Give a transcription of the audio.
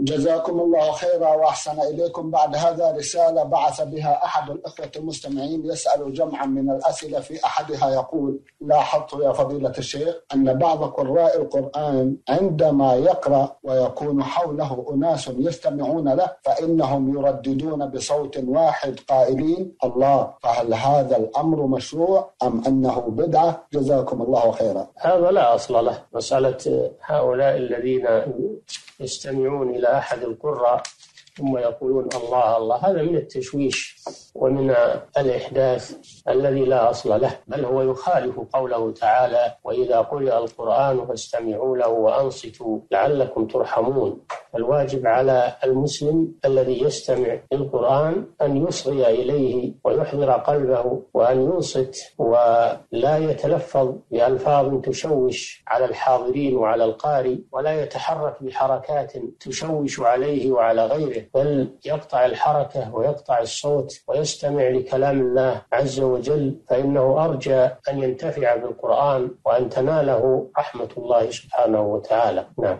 جزاكم الله خيرا وأحسن إليكم. بعد هذا رسالة بعث بها أحد الإخوة المستمعين يسأل جمعا من الأسئلة في أحدها. يقول لاحظت يا فضيلة الشيخ أن بعض قراء القرآن عندما يقرأ ويكون حوله أناس يستمعون له فإنهم يرددون بصوت واحد قائلين الله فهل هذا الأمر مشروع أم أنه بدعة؟ جزاكم الله خيرا. هذا لا أصل له. مسألة هؤلاء الذين يستمعون إلى أحد القراء ثم يقولون الله الله. هذا من التشويش ومن الإحداث الذي لا أصل له بل هو يخالف قوله تعالى وإذا قرئ القرآن فاستمعوا له وأنصتوا لعلكم ترحمون. الواجب على المسلم الذي يستمع للقرآن أن يصغي إليه ويحضر قلبه وأن ينصت ولا يتلفظ بألفاظ تشوش على الحاضرين وعلى القارئ ولا يتحرك بحركات تشوش عليه وعلى غيره بل يقطع الحركة ويقطع الصوت ويستمع لكلام الله عز وجل فإنه أرجى أن ينتفع بالقرآن وأن تناله رحمة الله سبحانه وتعالى. نعم.